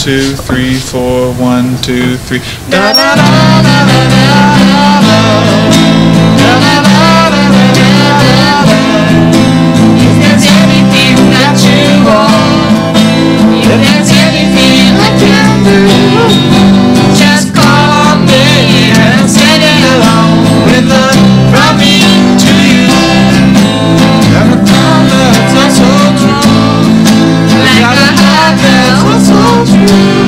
two, three, four, one, two, three. Da da da de mim.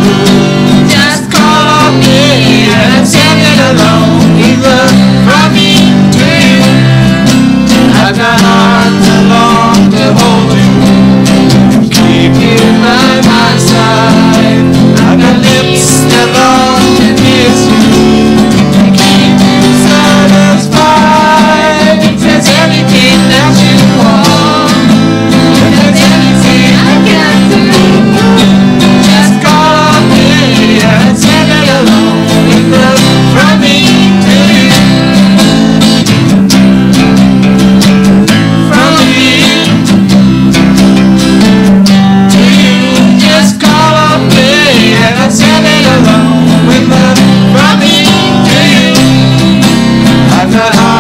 high.